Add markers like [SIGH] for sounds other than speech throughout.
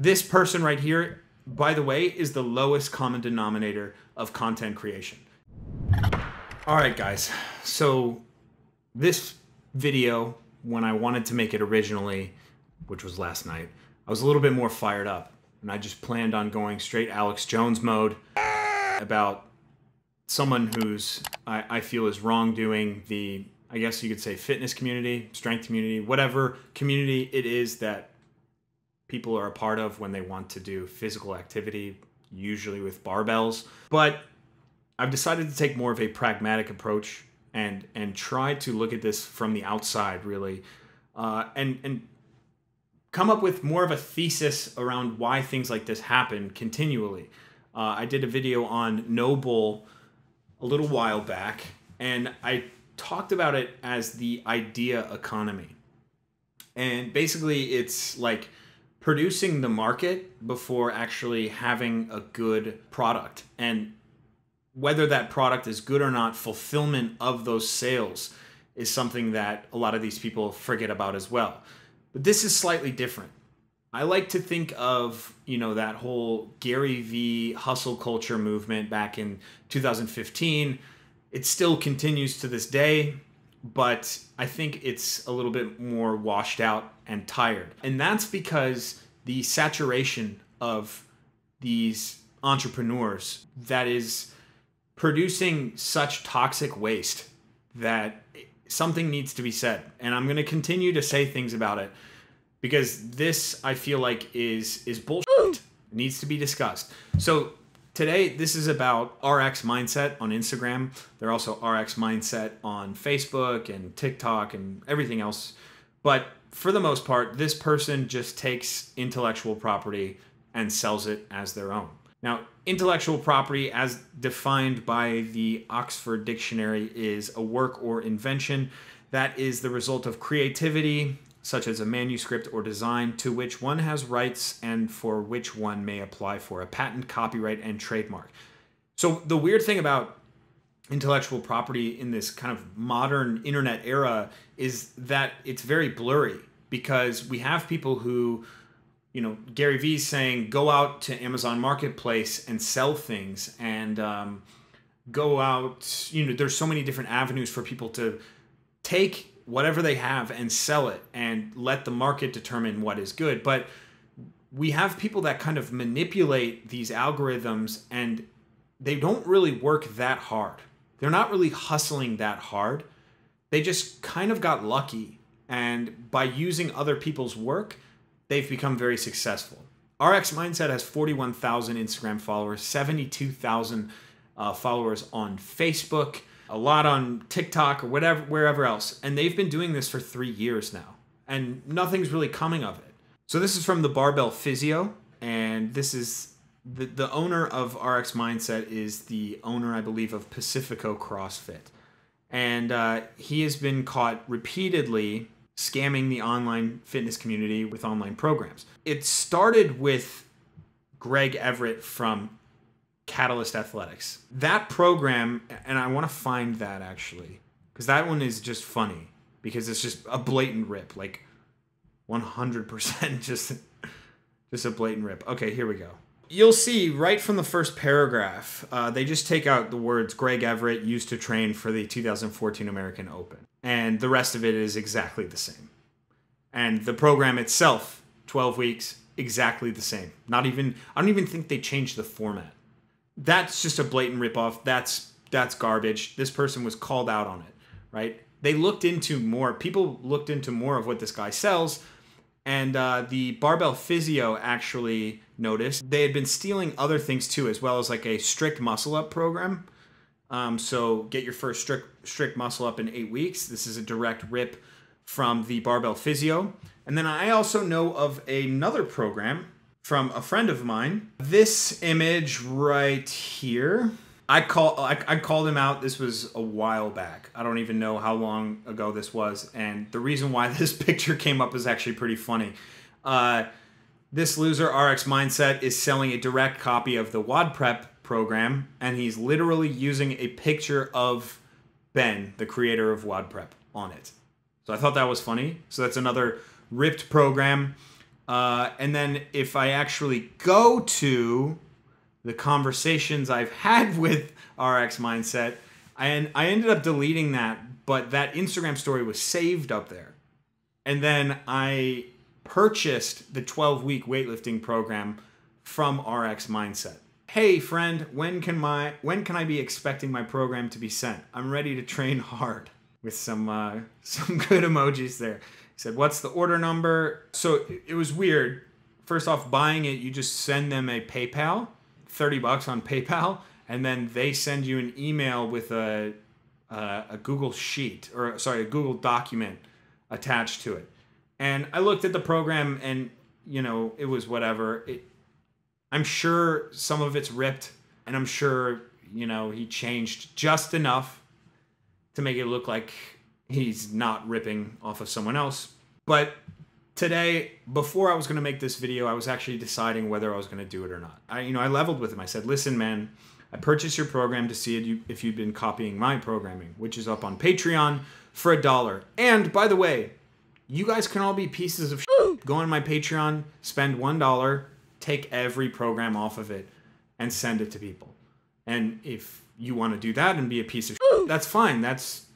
This person right here, by the way, is the lowest common denominator of content creation. All right, guys. So this video, when I wanted to make it originally, which was last night, I was a little bit more fired up. And I just planned on going straight Alex Jones mode about someone who's I, I feel is wrongdoing the I guess you could say fitness community, strength community, whatever community it is that people are a part of when they want to do physical activity, usually with barbells. But I've decided to take more of a pragmatic approach and and try to look at this from the outside, really, uh, and and come up with more of a thesis around why things like this happen continually. Uh, I did a video on Noble a little while back, and I talked about it as the idea economy. And basically, it's like producing the market before actually having a good product. And whether that product is good or not, fulfillment of those sales is something that a lot of these people forget about as well. But this is slightly different. I like to think of, you know, that whole Gary V hustle culture movement back in 2015. It still continues to this day, but I think it's a little bit more washed out and tired. And that's because the saturation of these entrepreneurs that is producing such toxic waste that something needs to be said. And I'm going to continue to say things about it because this I feel like is is bullshit. needs to be discussed. So today this is about RX Mindset on Instagram. They're also RX Mindset on Facebook and TikTok and everything else. But for the most part, this person just takes intellectual property and sells it as their own. Now, intellectual property, as defined by the Oxford Dictionary, is a work or invention that is the result of creativity, such as a manuscript or design, to which one has rights and for which one may apply for a patent, copyright, and trademark. So, the weird thing about intellectual property in this kind of modern internet era is that it's very blurry because we have people who you know gary vee saying go out to amazon marketplace and sell things and um, go out you know there's so many different avenues for people to take whatever they have and sell it and let the market determine what is good. But we have people that kind of manipulate these algorithms and they don't really work that hard. They're not really hustling that hard. They just kind of got lucky. And by using other people's work, they've become very successful. RX Mindset has 41,000 Instagram followers, 72,000 uh, followers on Facebook a lot on TikTok or whatever, wherever else. And they've been doing this for three years now, and nothing's really coming of it. So this is from the Barbell Physio, and this is the, the owner of RX Mindset is the owner, I believe, of Pacifico CrossFit. And uh, he has been caught repeatedly scamming the online fitness community with online programs. It started with Greg Everett from Catalyst Athletics. That program, and I want to find that actually, because that one is just funny because it's just a blatant rip, like 100% [LAUGHS] just just a blatant rip. Okay, here we go. You'll see right from the first paragraph, uh, they just take out the words Greg Everett used to train for the 2014 American Open. And the rest of it is exactly the same. And the program itself, 12 weeks, exactly the same. Not even, I don't even think they changed the format that's just a blatant ripoff. That's that's garbage. This person was called out on it, right? They looked into more. People looked into more of what this guy sells, and uh, the barbell physio actually noticed they had been stealing other things too, as well as like a strict muscle up program. Um, so get your first strict strict muscle up in eight weeks. This is a direct rip from the barbell physio. And then I also know of another program from a friend of mine. This image right here, I call I, I called him out. This was a while back. I don't even know how long ago this was, and the reason why [LAUGHS] this picture came up is actually pretty funny. Uh, this loser RX Mindset is selling a direct copy of the WOD Prep program, and he's literally using a picture of Ben, the creator of WOD Prep, on it. So I thought that was funny. So that's another ripped program Uh, and then if I actually go to the conversations I've [LAUGHS] had with RX Mindset, and I ended up deleting that, but that Instagram story was saved up there. And then I purchased the 12 week weightlifting program from RX Mindset. Hey friend, when can my when can I be expecting my program to be sent? I'm ready to train [LAUGHS] hard with some uh, [LAUGHS] some good emojis there. Said, "What's the order number?" So it was weird. First off, buying it, you just send them a PayPal, 30 bucks on PayPal, and then they send you an email with a uh, a Google sheet or sorry, a Google document attached to it. And I looked at the program and you know, it was whatever. It I'm sure some of it's ripped, and I'm sure you know he changed just enough to make it look like he's not ripping off of someone else. But today, before I was going to make this video, I was actually deciding whether I was going to do it or not. I, you know, I leveled with him. I said, "Listen, man, I purchased your program to see if you've been copying my programming, which is up on Patreon for a dollar. And by the way, you guys can all be pieces of go on my Patreon, spend one dollar, take every program off of it and send it to people. And if you want to do that and be a piece of shit, that's fine. That's,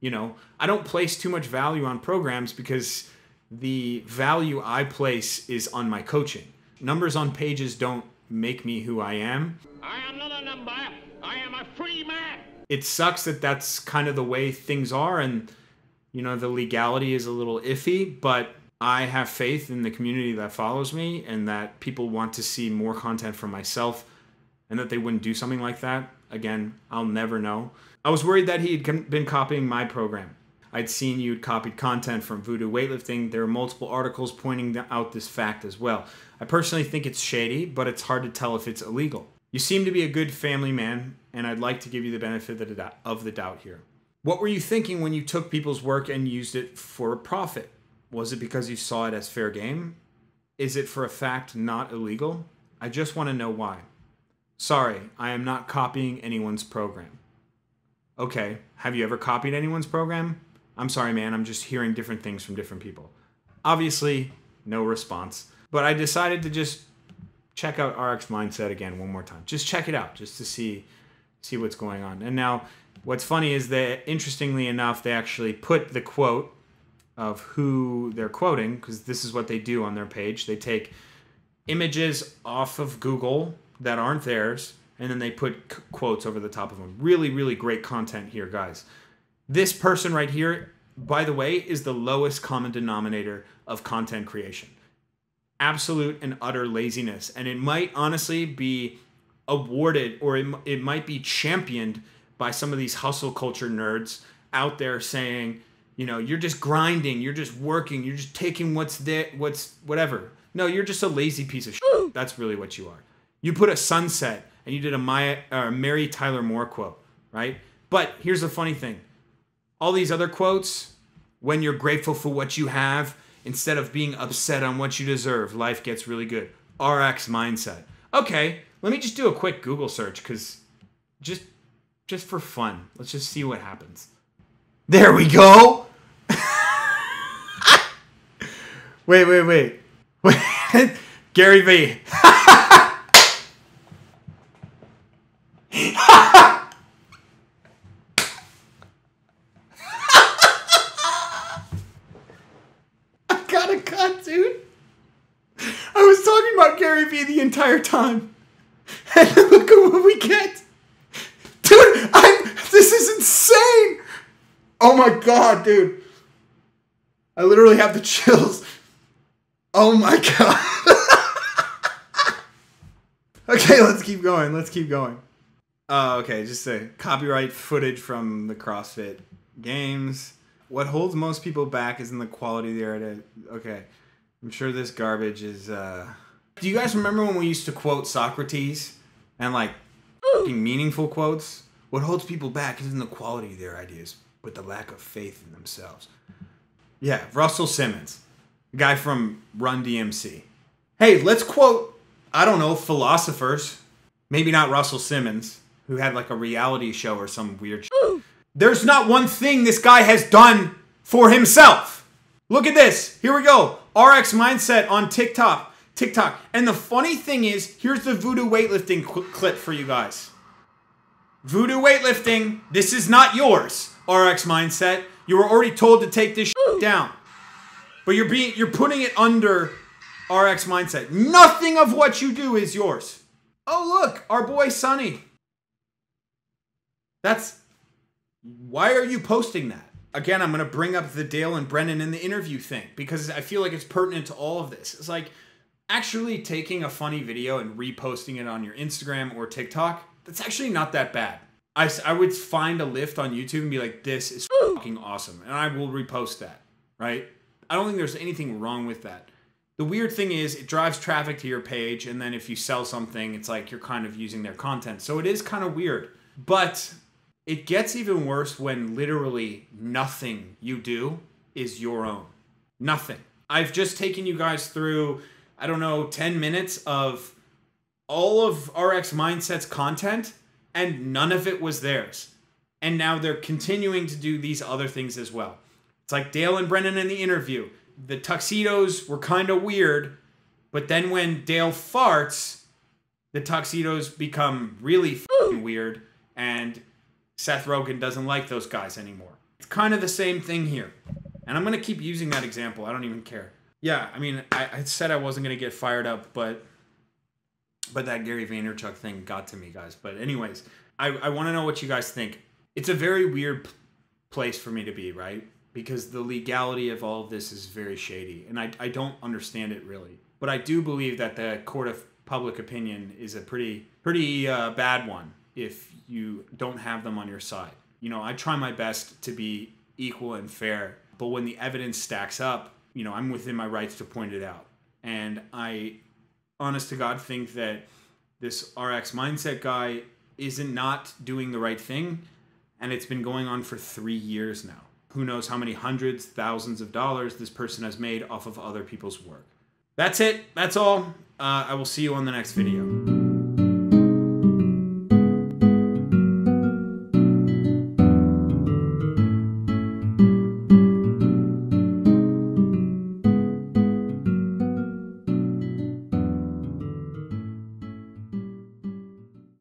you know, I don't place too much value on programs because the value I place is on my coaching. Numbers on pages don't make me who I am. I am not a number. I am a free man. It sucks that that's kind of the way things are and you know the legality is a little iffy, but I have faith in the community that follows me and that people want to see more content from myself and that they wouldn't do something like that. Again, I'll never know. I was worried that he had been copying my program. I'd seen you'd copied content from Voodoo Weightlifting. There are multiple articles pointing out this fact as well. I personally think it's shady, but it's hard to tell if it's illegal. You seem to be a good family man, and I'd like to give you the benefit of the doubt here. What were you thinking when you took people's work and used it for a profit? Was it because you saw it as fair game? Is it for a fact not illegal? I just want to know why. Sorry, I am not copying anyone's program. Okay, have you ever copied anyone's program? I'm sorry, man, I'm just hearing different things from different people. Obviously, no response. But I decided to just check out RX Mindset again one more time. Just check it out, just to see see what's going on. And now, what's funny is that interestingly enough, they actually put the quote of who they're quoting because this is what they do on their page. They take images off of Google that aren't theirs and then they put c- quotes over the top of them. Really, really great content here, guys. This person right here, by the way, is the lowest common denominator of content creation. Absolute and utter laziness. And it might honestly be awarded or it, it might be championed by some of these hustle culture nerds out there saying, you know you're just grinding you're just working you're just taking what's there what's whatever no you're just a lazy piece of shit [GASPS] that's really what you are you put a sunset and you did a Maya, uh, mary tyler moore quote right but here's the funny thing all these other quotes when you're grateful for what you have instead of being upset on what you deserve life gets really good rx mindset okay let me just do a quick google search because just just for fun let's just see what happens there we go [LAUGHS] Wait, wait, wait. Wait. [LAUGHS] Gary Vee. [LAUGHS] I got a cut, dude. I was talking about Gary Vee entire time. [LAUGHS] And look at what we get. Dude, I'm this is insane. Oh my god, dude. I literally have the chills. Oh my god. [LAUGHS] okay, let's keep going. Let's keep going. Oh, okay, just a copyright footage from the CrossFit games. What holds most people back is in the quality of the edit. Okay, I'm sure this garbage is. uh Do you guys remember when we used to quote Socrates and like meaningful quotes? What holds people back isn't the quality of their ideas, but the lack of faith in themselves. Yeah, Russell Simmons The guy from Run DMC. Hey, let's quote, I don't know, philosophers. Maybe not Russell Simmons, who had like a reality show or some weird There's not one thing this guy has done for himself. Look at this. Here we go. RX Mindset on TikTok. TikTok. And the funny thing is, here's the voodoo weightlifting cl- clip for you guys. Voodoo weightlifting. This is not yours. RX Mindset. You were already told to take this down. But you're being you're putting it under RX Mindset. Nothing of what you do is yours. Oh look, our boy Sonny. That's why are you posting that? Again, I'm going to bring up the Dale and Brennan in the interview thing because I feel like it's pertinent to all of this. It's like actually taking a funny video and reposting it on your Instagram or TikTok. That's actually not that bad. I, I would find a lift on YouTube and be like, this is fucking awesome. And I will repost that, right? I don't think there's anything wrong with that. The weird thing is, it drives traffic to your page, and then if you sell something, it's like you're kind of using their content. So it is kind of weird. But it gets even worse when literally nothing you do is your own. Nothing. I've just taken you guys through, I don't know, 10 minutes of all of RX Mindset's content, and none of it was theirs. And now they're continuing to do these other things as well. It's like Dale and Brennan in the interview. The tuxedos were kind of weird, but then when Dale farts, the tuxedos become really weird, and Seth Rogen doesn't like those guys anymore. It's kind of the same thing here. And I'm going to keep using that example. I don't even care. Yeah, I mean, I, I said I wasn't going to get fired up, but but that Gary Vaynerchuk thing got to me, guys. But anyways, I, I want to know what you guys think. It's a very weird place for me to be, right? Because the legality of all of this is very shady, and I, I don't understand it really. But I do believe that the court of public opinion is a pretty pretty uh, bad one if you don't have them on your side. You know, I try my best to be equal and fair, but when the evidence stacks up, you know, I'm within my rights to point it out. And I honest to God think that this RX mindset guy isn't not doing the right thing, and it's been going on for three years now. Who knows how many hundreds, thousands of dollars this person has made off of other people's work. That's it. That's all. Uh, I will see you on the next video.